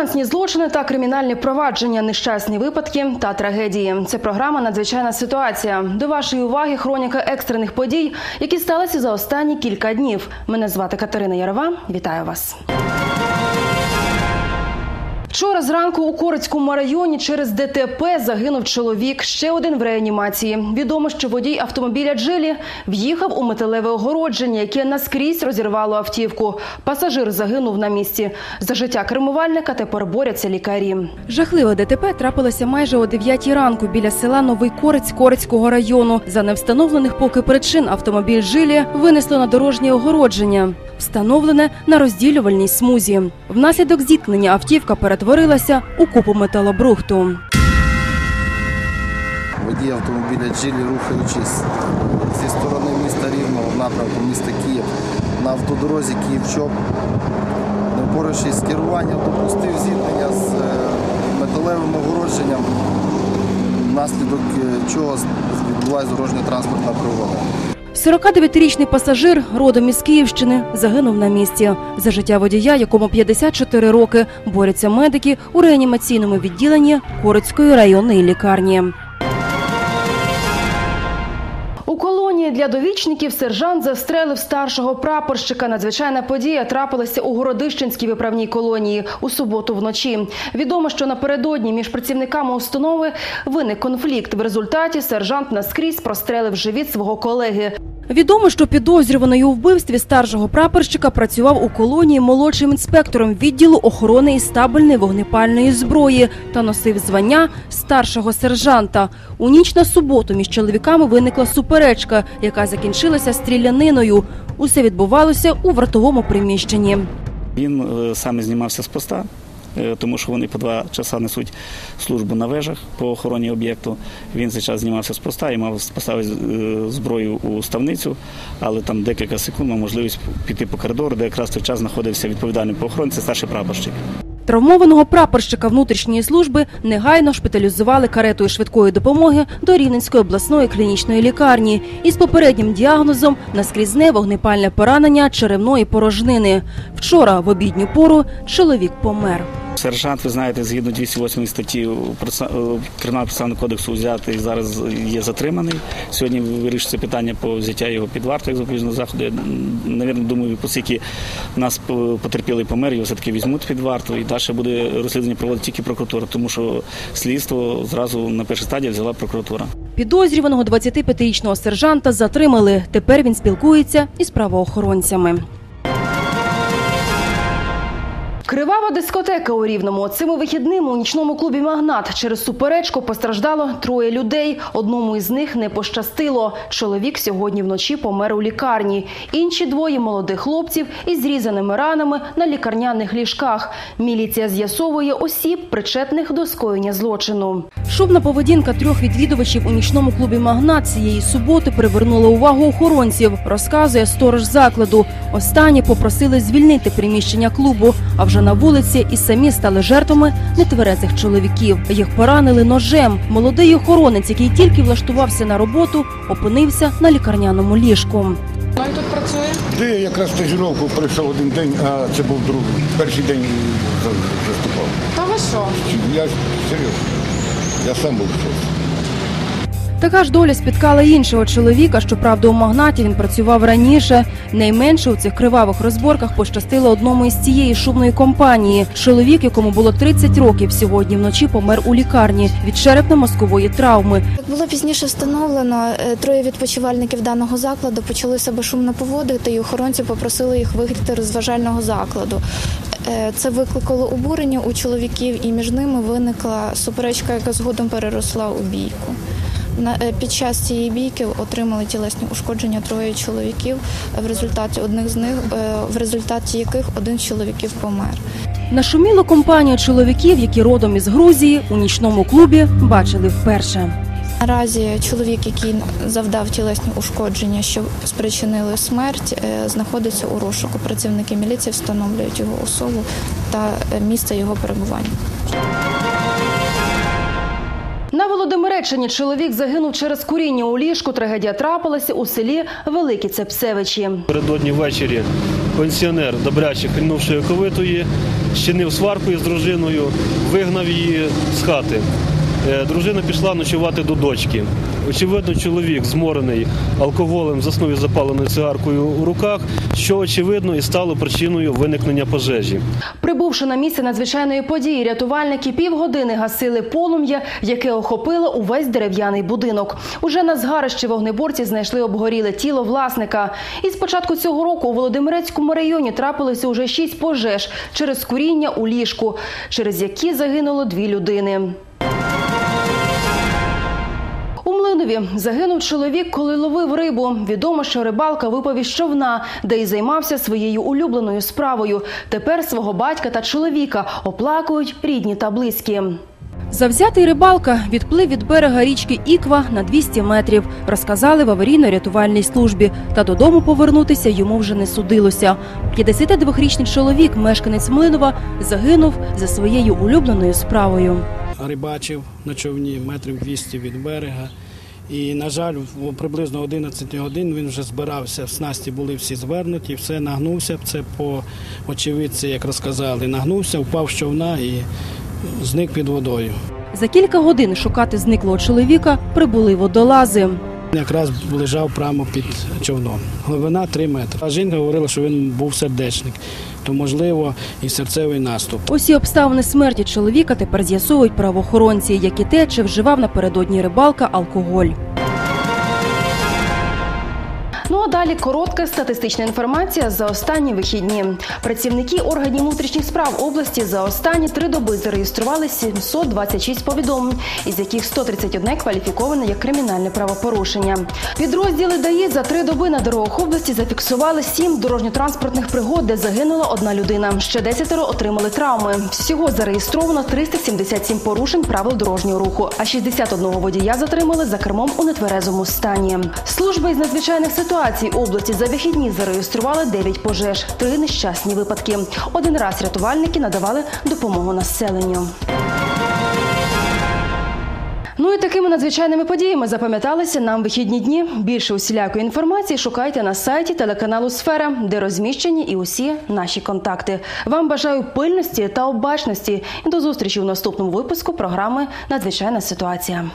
Резонансні злочини та кримінальні провадження, нещасні випадки та трагедії. Це програма Надзвичайна ситуація. До вашої уваги хроніка екстрених подій, які сталися за останні кілька днів. Мене звати Катерина Ярова. Вітаю вас. Вчора зранку у Корицькому районі через ДТП загинув чоловік. Ще один в реанімації. Відомо, що водій автомобіля Джилі в'їхав у металеве огородження, яке наскрізь розірвало автівку. Пасажир загинув на місці. За життя кермувальника тепер борються лікарі. Жахливе ДТП трапилося майже о 9 ранку біля села Новий Корець Корицького району. За невстановлених поки причин автомобіль Джилі винесло на дорожнє огородження, встановлене на розділювальній смузі. Внаслідок зіткнення автівка перетворилася у купу металобрухту. Водій автомобіля Джилі, рухаючись зі сторони міста Рівного в напрямку міста Київ на автодорозі Київ-Чоп, не впоравшись з керуванням, допустив зіткнення з е, металевим огородженням, внаслідок е, чого відбулася дорожньо-транспортна пригода. 49-річний пасажир родом із Київщини загинув на місці. За життя водія, якому 54 роки, борються медики у реанімаційному відділенні Корицької районної лікарні. У колонії для довічників сержант застрелив старшого прапорщика. Надзвичайна подія трапилася у Городищенській виправній колонії у суботу вночі. Відомо, що напередодні між працівниками установи виник конфлікт. В результаті сержант наскрізь прострелив живіт свого колеги. Відомо, що підозрюваний у вбивстві старшого прапорщика працював у колонії молодшим інспектором відділу охорони і стабільної вогнепальної зброї та носив звання старшого сержанта. У ніч на суботу між чоловіками виникла суперечка, яка закінчилася стріляниною. Усе відбувалося у вартовому приміщенні. Він е, саме знімався з поста, тому що вони по два часа несуть службу на вежах по охороні об'єкту. Він час знімався з поста і мав поставити е, зброю у ставницю, але там декілька секунд мав можливість піти по коридору, де якраз той час знаходився відповідальний по охороні, це старший прапорщик. Травмованого прапорщика внутрішньої служби негайно шпиталізували каретою швидкої допомоги до Рівненської обласної клінічної лікарні із попереднім діагнозом наскрізне вогнепальне поранення черевної порожнини. Вчора в обідню пору чоловік помер. Сержант, ви знаєте, згідно 208 статті Кримінального процесуального кодексу взятий зараз є затриманий. Сьогодні вирішується питання по взяття його під варту як запобіжного заходу. Я, навірно, думаю, оскільки нас потерпілий помер, його все-таки візьмуть під варту і далі буде розслідування проводити тільки прокуратура, тому що слідство зразу на першій стадії взяла прокуратура. Підозрюваного 25-річного сержанта затримали. Тепер він спілкується із правоохоронцями. Кривава дискотека у Рівному. Цими вихідними у нічному клубі Магнат через суперечку постраждало троє людей. Одному із них не пощастило. Чоловік сьогодні вночі помер у лікарні. Інші двоє молодих хлопців із зрізаними ранами на лікарняних ліжках. Міліція з'ясовує осіб, причетних до скоєння злочину. Шумна поведінка трьох відвідувачів у нічному клубі Магнат цієї суботи привернула увагу охоронців. Розказує сторож закладу. Останні попросили звільнити приміщення клубу. А вже на вулиці і самі стали жертвами нетверезих чоловіків. Їх поранили ножем. Молодий охоронець, який тільки влаштувався на роботу, опинився на лікарняному ліжку. Працює Ти якраз стажировку пройшов один день, а це був другий. Перший день за- заступав. Та ви що? Я серйозно. Я сам був в шоці. Така ж доля спіткала іншого чоловіка. Щоправда, у магнаті він працював раніше. Найменше у цих кривавих розборках пощастило одному із цієї шумної компанії. Чоловік, якому було 30 років, сьогодні вночі помер у лікарні від черепно-мозкової травми. Як було пізніше встановлено, е, троє відпочивальників даного закладу почали себе шумно поводити, і охоронці попросили їх виїхати з розважального закладу. Е, Це викликало обурення у чоловіків, і між ними виникла суперечка, яка згодом переросла у бійку. Е, Під час цієї бійки отримали тілесні ушкодження троє чоловіків. В результаті одних з них, е, в результаті яких один з чоловіків помер. Нашумілу компанію чоловіків, які родом із Грузії, у нічному клубі бачили вперше. Наразі чоловік, який завдав тілесні ушкодження, що спричинили смерть, е, знаходиться у розшуку. Працівники міліції встановлюють його особу та місце його перебування. На Володимиреччині чоловік загинув через куріння у ліжку. Трагедія трапилася у селі Великі Цепсевичі. Передодні ввечері пенсіонер добряче хильнувши оковитої, щинив сварку із дружиною, вигнав її з хати. Е, Дружина пішла ночувати до дочки. Очевидно, чоловік зморений алкоголем заснув із запаленою цигаркою у руках, що очевидно і стало причиною виникнення пожежі. Прибувши на місце надзвичайної події, рятувальники півгодини гасили полум'я, яке охопило увесь дерев'яний будинок. Уже на згарищі вогнеборці знайшли обгоріле тіло власника. І з початку цього року у Володимирецькому районі трапилося уже шість пожеж через куріння у ліжку, через які загинуло дві людини. У загинув чоловік, коли ловив рибу. Відомо, що рибалка випав із човна, де й займався своєю улюбленою справою. Тепер свого батька та чоловіка оплакують рідні та близькі. Завзятий рибалка відплив від берега річки Іква на 200 метрів, розказали в аварійно-рятувальній службі. Та додому повернутися йому вже не судилося. 52-річний чоловік, мешканець Млинова, загинув за своєю улюбленою справою. рибачив на човні метрів 200 від берега. І, на жаль, приблизно 11 годин він вже збирався, снасті були всі звернуті, все нагнувся, це по очевидці, як розказали, нагнувся, впав з човна і зник під водою. За кілька годин шукати зниклого чоловіка прибули водолази. Якраз лежав прямо під човном. Глибина 3 метри. А жінка говорила, що він був сердечник, то можливо і серцевий наступ. Усі обставини смерті чоловіка тепер з'ясовують правоохоронці, як і те, чи вживав напередодні рибалка алкоголь. Ну а далі коротка статистична інформація за останні вихідні. Працівники органів внутрішніх справ області за останні три доби зареєстрували 726 повідомлень, із яких 131 кваліфіковане як кримінальне правопорушення. Підрозділи ДАІ за три доби на дорогах області зафіксували сім дорожньо-транспортних пригод, де загинула одна людина. Ще десятеро отримали травми. Всього зареєстровано 377 порушень правил дорожнього руху, а 61 водія затримали за кермом у нетверезому стані. Служба із надзвичайних ситуацій області за вихідні зареєстрували 9 пожеж, три нещасні випадки. Один раз рятувальники надавали допомогу населенню. Ну і такими надзвичайними подіями запам'яталися нам вихідні дні. Більше усілякої інформації шукайте на сайті телеканалу Сфера, де розміщені і усі наші контакти. Вам бажаю пильності та обачності. І до зустрічі у наступному випуску програми Надзвичайна ситуація.